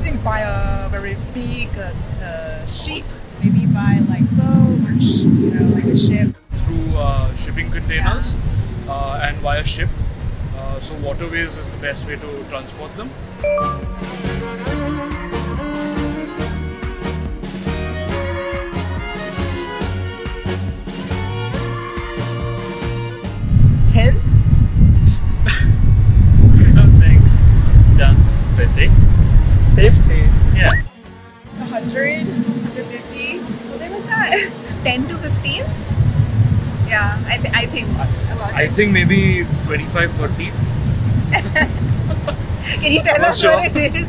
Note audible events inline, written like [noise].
maybe a, very a sheep, maybe by like boat or you know like a ship. through uh, shipping containers uh, and via ship. Uh, so waterways is the best way to transport them. Yeah. A hundred? Hundred fifty? Something like that. [laughs] Ten to fifteen? Yeah, I, th- I think about I it. think maybe 25 30. [laughs] Can you tell us sure. what it is?